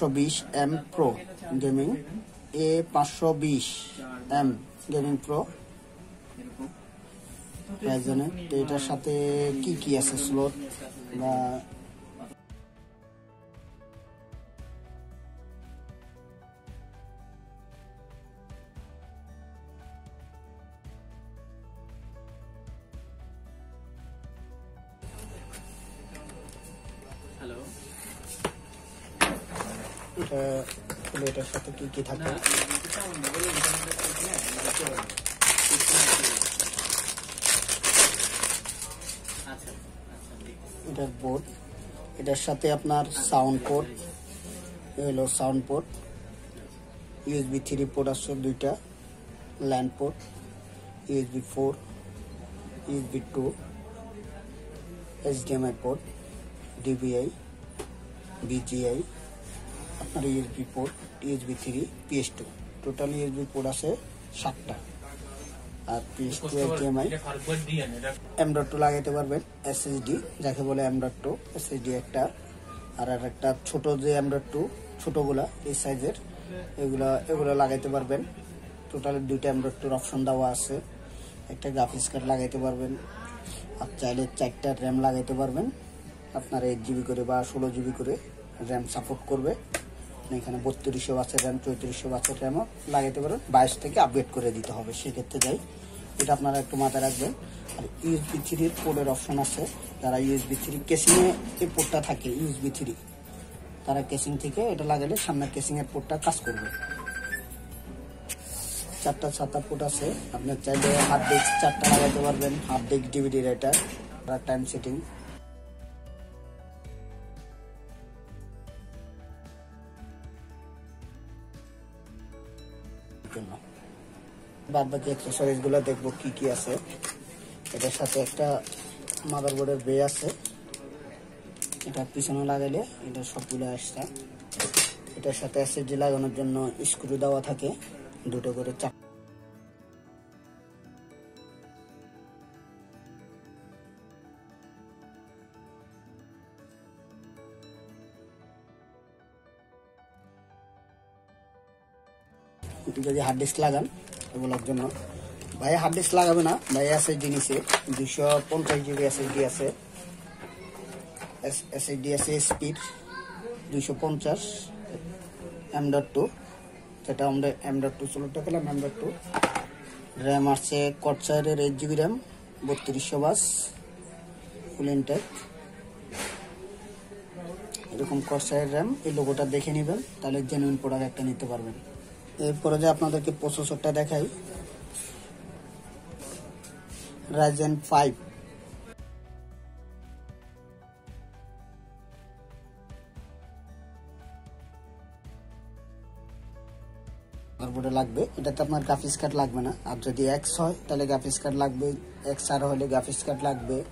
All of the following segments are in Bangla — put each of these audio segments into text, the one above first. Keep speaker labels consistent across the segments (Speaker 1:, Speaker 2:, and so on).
Speaker 1: পাঁচশো বিশ এম প্রো গেমিং। এ পাঁচশো বিশ এম গেমিং প্রো। রাইজেনে তো এটার সাথে কি কি আছে স্লোট বা এটা এটার সাথে কি কি থাকে এটার বোর্ড এটার সাথে আপনার সাউন্ড পোর্ট হলো sound port USB three port আসছে দুইটা। Land port USB four USB two HDMI port DVI VGA আপনার USB port USB three PS two total USB port আছে সাতটা। আর PS two HDMI M dot two লাগাইতে পারবেন এসএসডি যাকে বলে এম ডট টু এসএসডি একটা। আর আর একটা ছোট যে এম ডট টু ছোটগুলা এই সাইজের এগুলা এগুলো লাগাইতে পারবেন। টোটাল দুইটা এম ডট টুর অপশন দেওয়া আছে। একটা গ্রাফিক্স কার্ড লাগাইতে পারবেন। আর চাইলে চারটা র্যাম লাগাইতে পারবেন। আপনার এইট জিবি করে বা ষোলো জিবি করে র্যাম সাপোর্ট করবে। এখানে বত্রিশশো বাসের র্যাম চৌত্রিশশো বাসের র্যামও লাগাইতে পারেন। বাইশ থেকে আপডেট করে দিতে হবে সেক্ষেত্রে যাই। এটা আপনারা একটু মাথায় রাখবেন। আর ইউএসবি থ্রির পোর্টের অপশন আছে। যারা ইউএসবি থ্রি কেসিংয়ে এই পোর্টটা থাকে ইউএসবি থ্রি তারা কেসিং থেকে এটা লাগালে সামনের কেসিংয়ের পোর্টটা কাজ করবে। চারটা সাতটা পোর্ট আছে। আপনার চাইলে হার্ড ডিস্ক চারটা লাগাতে পারবেন। Hard disk DVD writer time setting বাদ বাকি অ্যাক্সেসরিজগুলো দেখব কি কি আছে। এটার সাথে একটা মাদারবোর্ডের বে আছে। এটা পিছনে লাগাইলে এটা সবগুলো আসছে। এটার সাথে এসএসডি লাগানোর জন্য স্ক্রু দেওয়া থাকে। দুটো করে চাপ যদি হার্ড ডিস্ক লাগান এগুলোর জন্য ভাই হার্ড ডিস্ক লাগাবে না। ভাই এসএসডি নিচে দুশো পঞ্চাশ জিবি এসএসডি আছে। এসএসডি আছে স্পিড দুইশো পঞ্চাশ এম ডট টু যেটা আমরা এম ডট টু ষোলোটা পেলাম এম ডট টু র্যাম আসছে কটসাইডের এইট জিবি র্যাম বত্রিশশো বাস ফুল ইনটেক এরকম কটসাইড র্যাম এই লোগোটা দেখে নেবেন, তাহলে জেনুইন প্রোডাক্ট একটা নিতে পারবেন। এরপরে যে আপনাদেরকে প্রসেসরটা দেখাই। রাইজেন ফাইভ মাদারবোর্ডে লাগবে। এটাতে আপনার গ্রাফিক্স কার্ড লাগবে না। আর যদি এক্স হয়, তাহলে গ্রাফিক্স কার্ড লাগবে। এক্স আর হলে গ্রাফিক্স কার্ড লাগবে।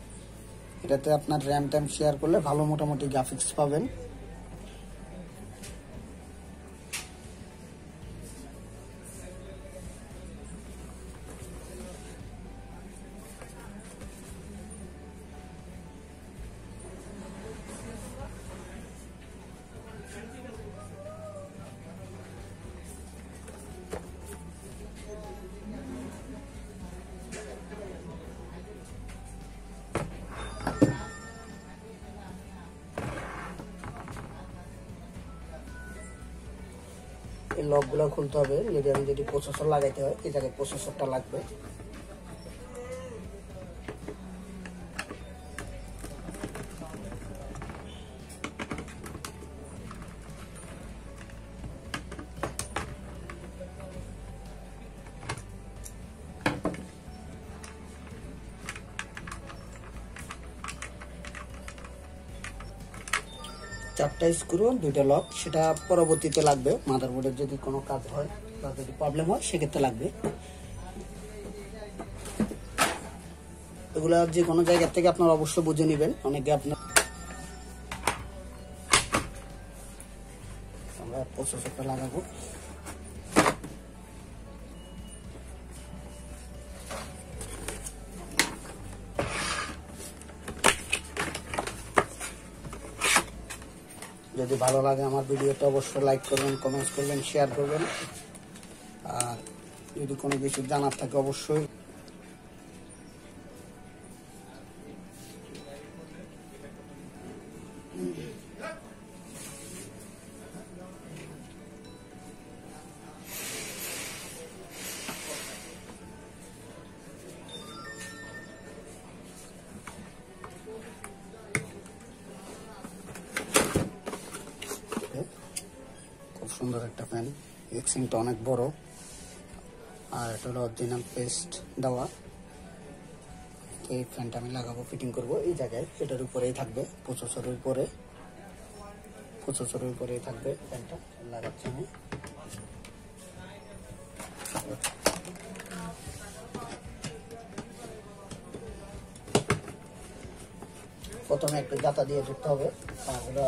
Speaker 1: এটাতে আপনার র্যাম ট্যাম শেয়ার করলে ভালো মোটামুটি গ্রাফিক্স পাবেন। লকগুলো খুলতে হবে। যদি আমি যদি প্রসেসর লাগাইতে হয় এই জায়গায় প্রসেসরটা লাগবে। চারটা স্ক্রু দুইটা লক সেটা পরবর্তীতে লাগবে। মাদারবোর্ডের যদি কোনো কাজ হয় বা যদি প্রবলেম হয়, সেক্ষেত্রে লাগবে। এগুলা যে কোনো জায়গা থেকে আপনার অবশ্যই বুঝে নেবেন। অনেকে আপনার আমরা প্রসেসরটা লাগাবো। যদি ভালো লাগে আমার ভিডিওতে অবশ্যই লাইক করবেন কমেন্টস করবেন শেয়ার করবেন। আর যদি কোনো কিছু জানার থাকে অবশ্যই সুন্দর একটা ফ্যান এক্সিংটা অনেক বড়। আর এটা হলো অরিজিনাল পেস্ট দেওয়া। এই ফ্যানটা আমি লাগাবো ফিটিং করব। এই জায়গায় এটার উপরেই থাকবে, প্রসেসরের উপরে। প্রসেসরের উপরেই থাকবে ফ্যানটা লাগাচ্ছি আমি। প্রথমে একটা গাতা দিয়ে ধরতে হবে তারপরে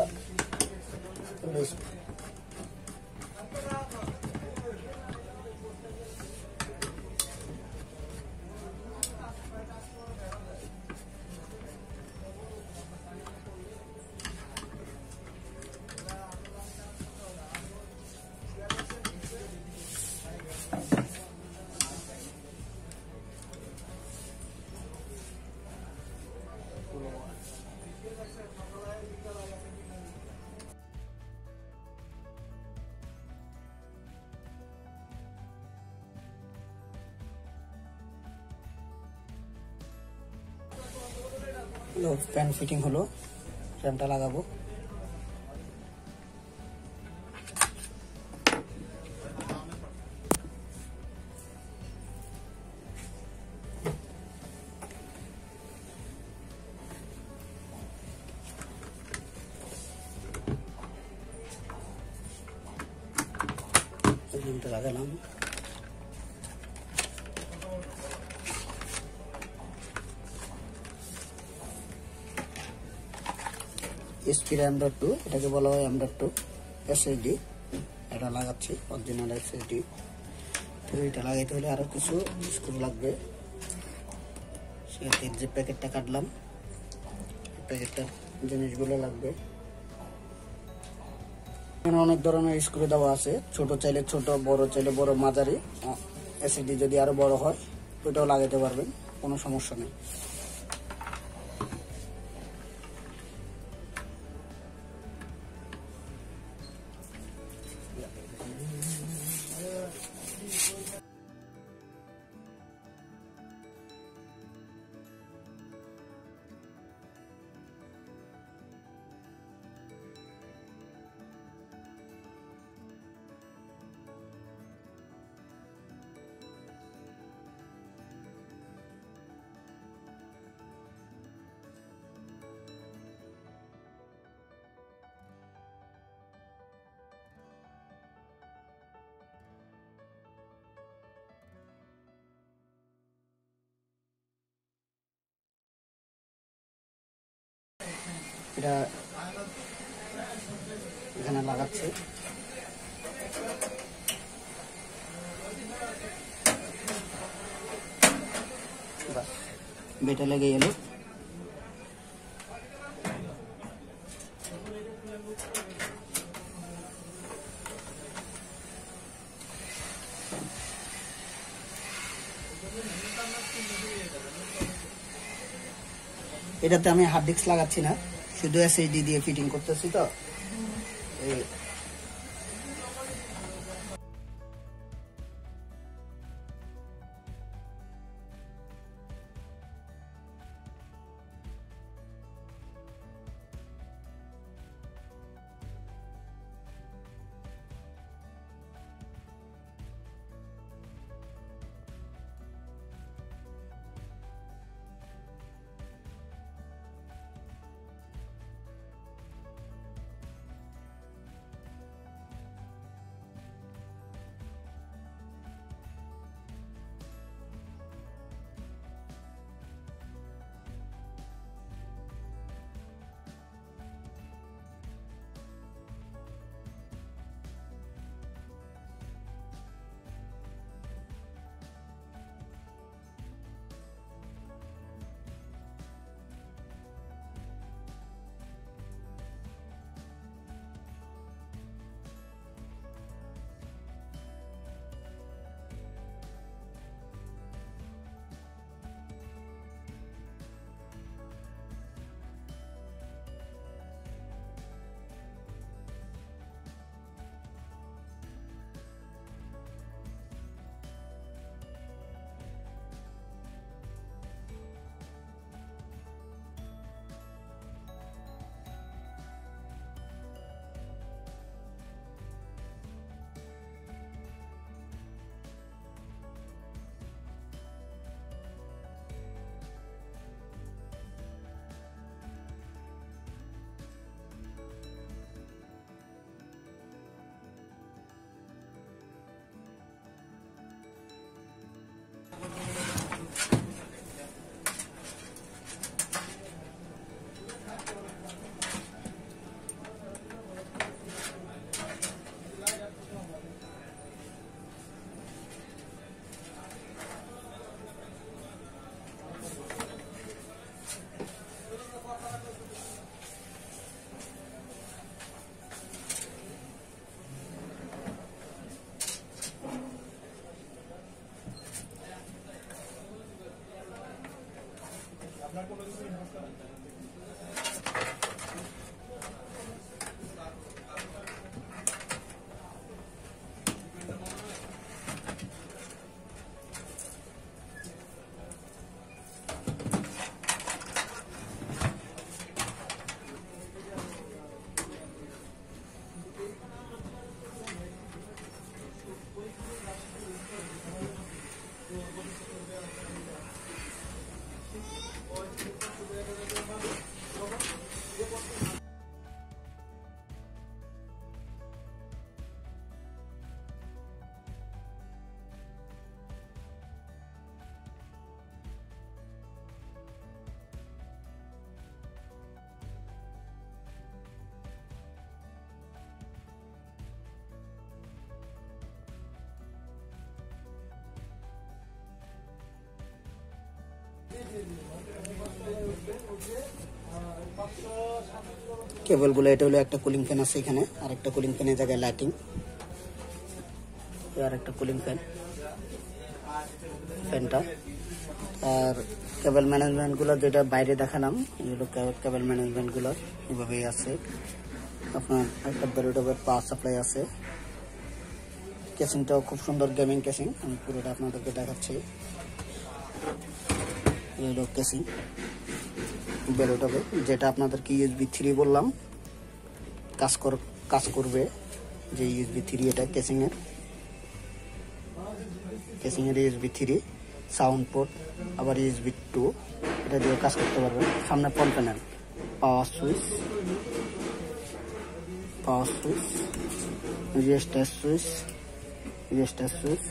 Speaker 1: ফ্যান ফিটিং হলো ফ্যানটা লাগাবো। এসপি এম ডট টু এটাকে বলা হয় এম ডট টু এসএসডি এটা লাগাচ্ছি অরিজিনাল এসএসডি তো এটা লাগাইতে হলে আরও কিছু স্ক্রু লাগবে। সেক্ষেত্রে যে প্যাকেটটা কাটলাম প্যাকেটটার জিনিসগুলো লাগবে। এখানে অনেক ধরনের স্ক্রু দেওয়া আছে, ছোট চাইলে ছোট, বড় চাইলে বড়, মাঝারি। এসএসডি যদি আরও বড় হয় ওইটাও লাগাইতে পারবেন, কোনো সমস্যা নেই। এটা এখানে লাগাচ্ছি। বেটা লেগে এলো এটাতে আমি হার্ড ডিস্ক লাগাচ্ছি না। শুধু এসএসডি দিয়ে ফিটিং করতেছি তো। এই কেবলগুলো এটা হলো একটা কুলিং ফ্যান আছে এখানে আর একটা কুলিং ফ্যানের জায়গায় লাইটিং আর একটা কুলিং ফ্যান ফ্যানটা আর কেবল ম্যানেজমেন্টগুলো যেটা বাইরে দেখালাম এগুলো কেবল ম্যানেজমেন্টগুলো, এভাবেই আছে। আপনার একটা বেরোডোবের পাওয়ার সাপ্লাই আছে। কেসিংটাও খুব সুন্দর গেমিং কেসিং আমি পুরোটা আপনাদেরকে দেখাচ্ছি। কেসিং বেরোটাবে যেটা আপনাদেরকে ইউএসবি থ্রি বললাম। কাজ কর, কাজ করবে যে ইউএসবি থ্রি এটা কেসিং এর কেসিং এর ইউএসবি থ্রি সাউন্ড পোর্ট আবার ইউএসবি টু এটা দিয়ে কাজ করতে পারবেন। সামনে panel power switch power switch register switch register switch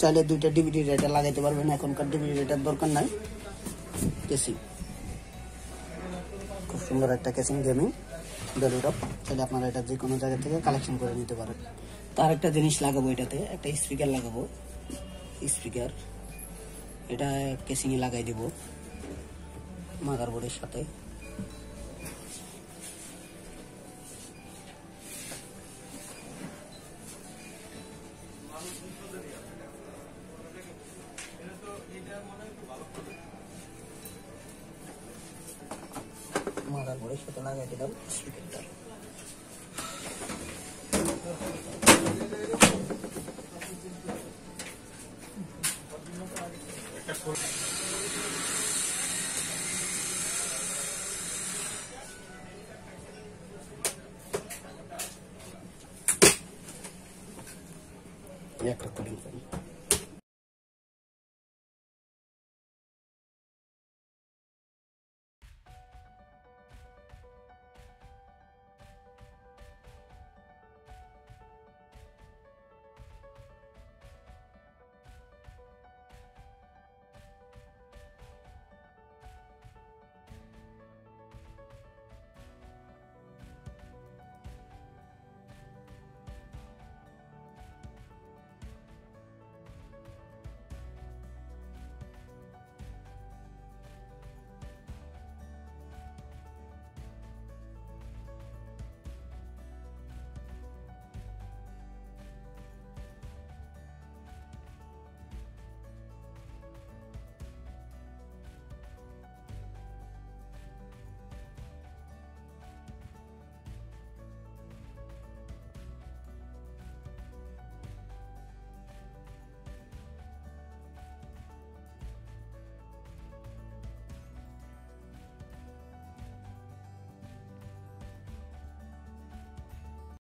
Speaker 1: চাইলে দুইটা ডিভিডি রেটার লাগাইতে পারবেন, এখনকার ডিভিডি রেটার দরকার নাই। কেসিং খুব সুন্দর একটা কেসিং গেমিং বেলুটপ তাহলে আপনারা এটা যে কোনো জায়গা থেকে কালেকশন করে নিতে পারেন। তার একটা জিনিস লাগাবো এটাতে, একটা স্পিকার লাগাবো। স্পিকার এটা কেসিংয়ে লাগাই দেব। মাদার বোর্ডের সাথে।